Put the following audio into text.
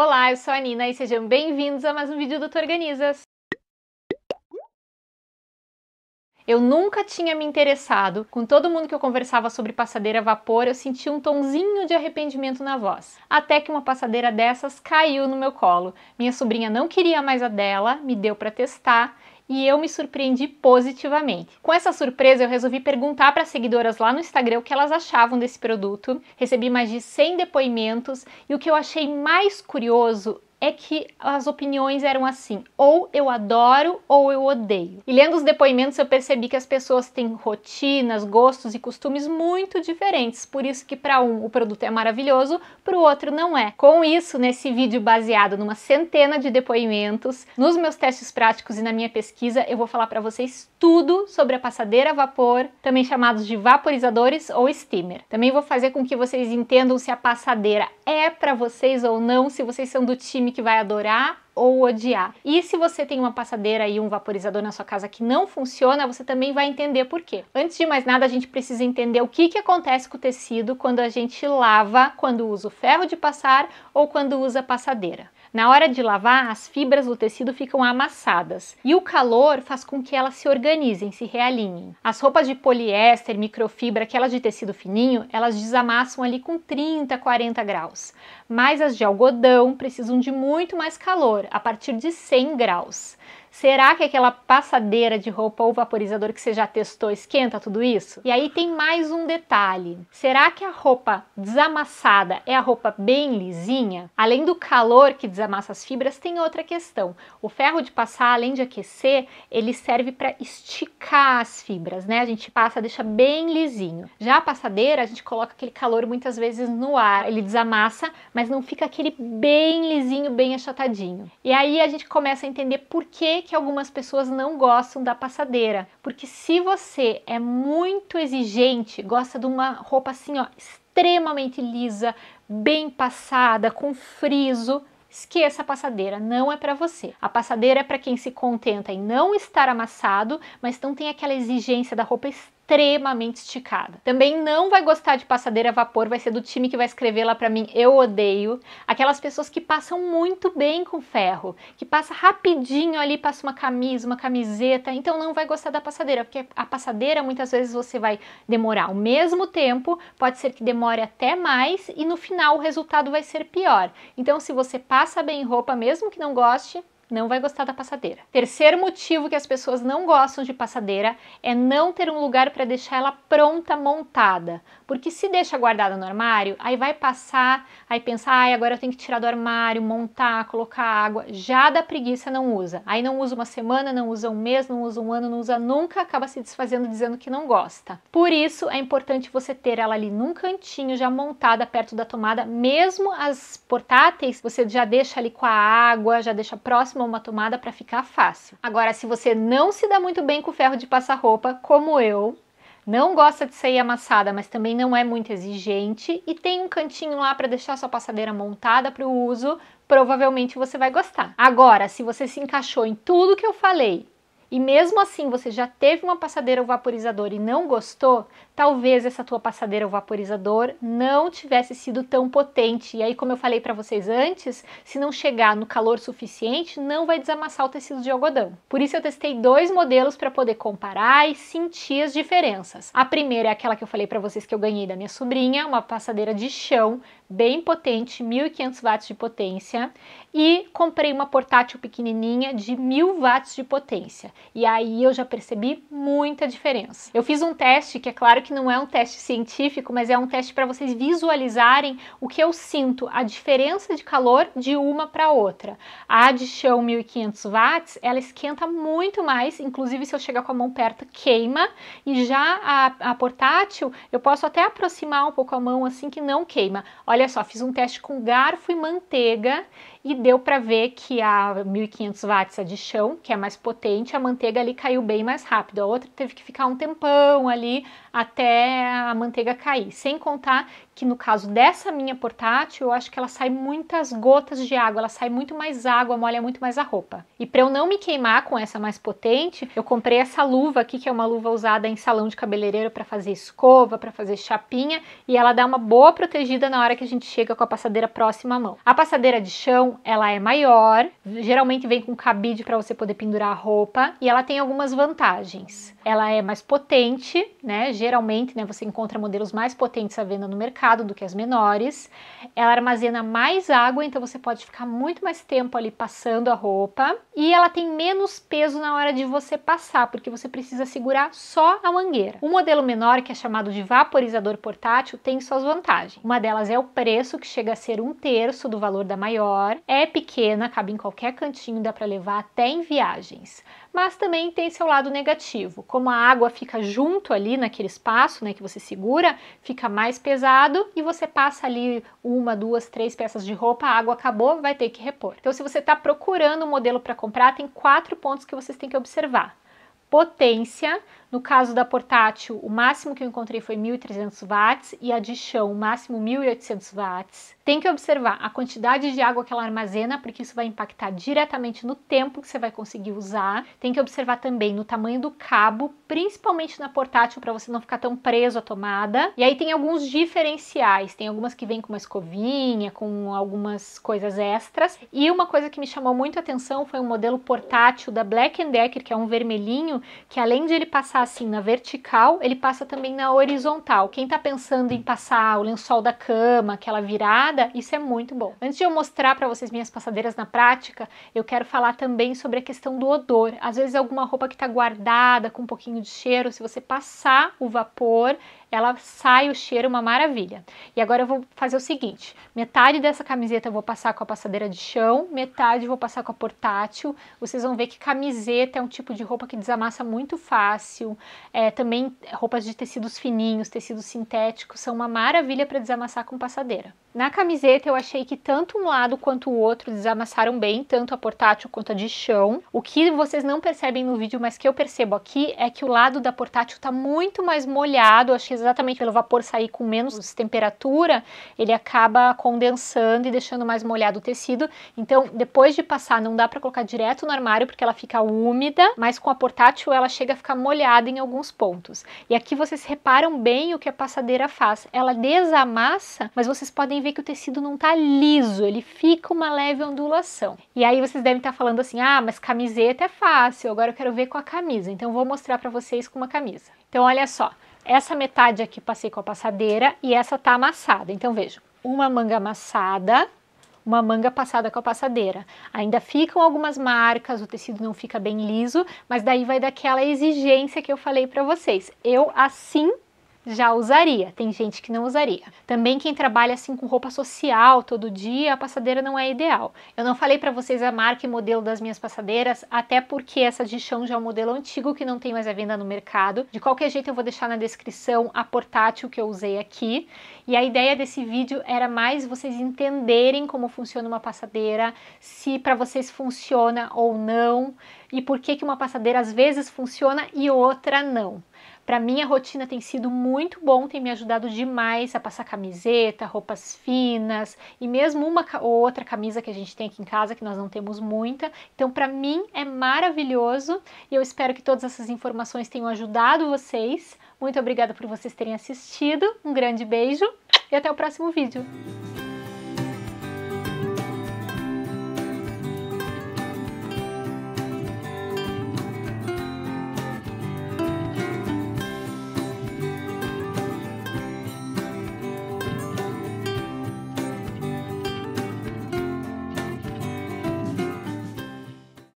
Olá, eu sou a Nina e sejam bem-vindos a mais um vídeo do Tu Organizas. Eu nunca tinha me interessado. Com todo mundo que eu conversava sobre passadeira a vapor, eu senti um tonzinho de arrependimento na voz. Até que uma passadeira dessas caiu no meu colo. Minha sobrinha não queria mais a dela, me deu para testar e eu me surpreendi positivamente. Com essa surpresa, eu resolvi perguntar para as seguidoras lá no Instagram o que elas achavam desse produto. Recebi mais de 100 depoimentos e o que eu achei mais curioso é que as opiniões eram assim: ou eu adoro ou eu odeio. E lendo os depoimentos eu percebi que as pessoas têm rotinas, gostos e costumes muito diferentes. Por isso que para um o produto é maravilhoso, para o outro não é. Com isso, nesse vídeo baseado numa centena de depoimentos, nos meus testes práticos e na minha pesquisa, eu vou falar para vocês tudo sobre a passadeira a vapor, também chamados de vaporizadores ou steamer. Também vou fazer com que vocês entendam se a passadeira é para vocês ou não, se vocês são do time time que vai adorar ou odiar. E se você tem uma passadeira e um vaporizador na sua casa que não funciona, você também vai entender por quê. Antes de mais nada, a gente precisa entender o que, que acontece com o tecido quando a gente lava, quando usa o ferro de passar ou quando usa a passadeira. Na hora de lavar, as fibras do tecido ficam amassadas e o calor faz com que elas se organizem, se realinhem. As roupas de poliéster, microfibra, aquelas de tecido fininho, elas desamassam ali com 30, 40 graus. Mas as de algodão precisam de muito mais calor, a partir de 100 graus. Será que aquela passadeira de roupa ou vaporizador que você já testou esquenta tudo isso? E aí tem mais um detalhe. Será que a roupa desamassada é a roupa bem lisinha? Além do calor que desamassa as fibras, tem outra questão. O ferro de passar, além de aquecer, ele serve para esticar as fibras, né? A gente passa, deixa bem lisinho. Já a passadeira, a gente coloca aquele calor muitas vezes no ar. Ele desamassa, mas não fica aquele bem lisinho, bem achatadinho. E aí a gente começa a entender por que que algumas pessoas não gostam da passadeira? Porque se você é muito exigente, gosta de uma roupa assim, ó, extremamente lisa, bem passada, com friso, esqueça a passadeira, não é para você. A passadeira é para quem se contenta em não estar amassado, mas não tem aquela exigência da roupa extremamente esticada. Também não vai gostar de passadeira a vapor, vai ser do time que vai escrever lá para mim, eu odeio. Aquelas pessoas que passam muito bem com ferro, que passa rapidinho ali, passa uma camisa, uma camiseta, então não vai gostar da passadeira, porque a passadeira muitas vezes você vai demorar o mesmo tempo, pode ser que demore até mais e no final o resultado vai ser pior. Então se você passa bem roupa, mesmo que não goste, não vai gostar da passadeira. Terceiro motivo que as pessoas não gostam de passadeira é não ter um lugar para deixar ela pronta, montada. Porque se deixa guardada no armário, aí vai passar, aí pensar, ai, agora eu tenho que tirar do armário, montar, colocar água. Já da preguiça não usa. Aí não usa uma semana, não usa um mês, não usa um ano, não usa nunca, acaba se desfazendo dizendo que não gosta. Por isso é importante você ter ela ali num cantinho já montada perto da tomada, mesmo as portáteis, você já deixa ali com a água, já deixa próximo próximo a uma tomada para ficar fácil. Agora, se você não se dá muito bem com o ferro de passar roupa, como eu, não gosta de sair amassada, mas também não é muito exigente e tem um cantinho lá para deixar sua passadeira montada para o uso, provavelmente você vai gostar. Agora, se você se encaixou em tudo que eu falei e mesmo assim você já teve uma passadeira ou vaporizador e não gostou, talvez essa tua passadeira ou vaporizador não tivesse sido tão potente. E aí, como eu falei para vocês antes, se não chegar no calor suficiente, não vai desamassar o tecido de algodão. Por isso eu testei dois modelos para poder comparar e sentir as diferenças. A primeira é aquela que eu falei para vocês que eu ganhei da minha sobrinha, uma passadeira de chão bem potente, 1500 watts de potência, e comprei uma portátil pequenininha de 1000 watts de potência. E aí eu já percebi muita diferença. Eu fiz um teste que é claro que não é um teste científico, mas é um teste para vocês visualizarem o que eu sinto, a diferença de calor de uma para outra. A de chão 1500 watts, ela esquenta muito mais, inclusive se eu chegar com a mão perto, queima, e já a, a portátil, eu posso até aproximar um pouco a mão assim que não queima. Olha só, fiz um teste com garfo e manteiga e deu para ver que a 1500 watts a de chão, que é mais potente, a manteiga ali caiu bem mais rápido. A outra teve que ficar um tempão ali até a manteiga cair. Sem contar que no caso dessa minha portátil, eu acho que ela sai muitas gotas de água, ela sai muito mais água, molha muito mais a roupa. E para eu não me queimar com essa mais potente, eu comprei essa luva aqui, que é uma luva usada em salão de cabeleireiro para fazer escova, para fazer chapinha, e ela dá uma boa protegida na hora que a gente chega com a passadeira próxima à mão. A passadeira de chão, Ela é maior, geralmente vem com cabide para você poder pendurar a roupa e ela tem algumas vantagens. Ela é mais potente, né? Geralmente, né, você encontra modelos mais potentes à venda no mercado do que as menores. Ela armazena mais água, então você pode ficar muito mais tempo ali passando a roupa. E ela tem menos peso na hora de você passar, porque você precisa segurar só a mangueira. O modelo menor, que é chamado de vaporizador portátil, tem suas vantagens. Uma delas é o preço, que chega a ser um terço do valor da maior. É pequena, cabe em qualquer cantinho, dá para levar até em viagens mas também tem seu lado negativo. Como a água fica junto ali naquele espaço né, que você segura, fica mais pesado e você passa ali uma, duas, três peças de roupa, a água acabou, vai ter que repor. Então, se você está procurando um modelo para comprar, tem quatro pontos que vocês têm que observar. Potência, no caso da portátil, o máximo que eu encontrei foi 1.300 watts e a de chão, o máximo 1.800 watts. Tem que observar a quantidade de água que ela armazena, porque isso vai impactar diretamente no tempo que você vai conseguir usar. Tem que observar também no tamanho do cabo, principalmente na portátil, para você não ficar tão preso à tomada. E aí tem alguns diferenciais, tem algumas que vêm com uma escovinha, com algumas coisas extras. E uma coisa que me chamou muito a atenção foi um modelo portátil da Black Decker, que é um vermelhinho, que além de ele passar passar assim na vertical, ele passa também na horizontal. Quem está pensando em passar o lençol da cama, aquela virada, isso é muito bom. Antes de eu mostrar para vocês minhas passadeiras na prática, eu quero falar também sobre a questão do odor. Às vezes alguma roupa que está guardada com um pouquinho de cheiro, se você passar o vapor, ela sai o cheiro uma maravilha. E agora eu vou fazer o seguinte: metade dessa camiseta eu vou passar com a passadeira de chão, metade eu vou passar com a portátil. Vocês vão ver que camiseta é um tipo de roupa que desamassa muito fácil. É, também roupas de tecidos fininhos, tecidos sintéticos são uma maravilha para desamassar com passadeira. Na camiseta eu achei que tanto um lado quanto o outro desamassaram bem, tanto a portátil quanto a de chão. O que vocês não percebem no vídeo, mas que eu percebo aqui, é que o lado da portátil está muito mais molhado. Achei exatamente pelo vapor sair com menos temperatura, ele acaba condensando e deixando mais molhado o tecido. Então, depois de passar, não dá para colocar direto no armário porque ela fica úmida, mas com a portátil ela chega a ficar molhada em alguns pontos. E aqui vocês reparam bem o que a passadeira faz. Ela desamassa, mas vocês podem podem ver que o tecido não tá liso, ele fica uma leve ondulação. E aí vocês devem estar tá falando assim: "Ah, mas camiseta é fácil, agora eu quero ver com a camisa". Então vou mostrar para vocês com uma camisa. Então olha só, essa metade aqui passei com a passadeira e essa tá amassada. Então vejam, uma manga amassada, uma manga passada com a passadeira. Ainda ficam algumas marcas, o tecido não fica bem liso, mas daí vai daquela exigência que eu falei para vocês. Eu assim já usaria, tem gente que não usaria. Também quem trabalha assim com roupa social todo dia, a passadeira não é ideal. Eu não falei para vocês a marca e modelo das minhas passadeiras, até porque essa de chão já é um modelo antigo que não tem mais a venda no mercado. De qualquer jeito eu vou deixar na descrição a portátil que eu usei aqui. E a ideia desse vídeo era mais vocês entenderem como funciona uma passadeira, se para vocês funciona ou não, e por que que uma passadeira às vezes funciona e outra não. Para mim, a rotina tem sido muito bom, tem me ajudado demais a passar camiseta, roupas finas e mesmo uma ou outra camisa que a gente tem aqui em casa, que nós não temos muita. Então, para mim, é maravilhoso e eu espero que todas essas informações tenham ajudado vocês. Muito obrigada por vocês terem assistido, um grande beijo e até o próximo vídeo.